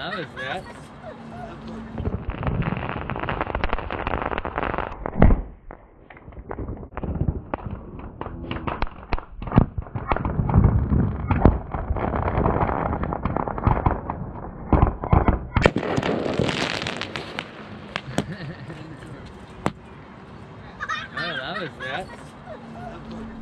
that was that. oh, that was that.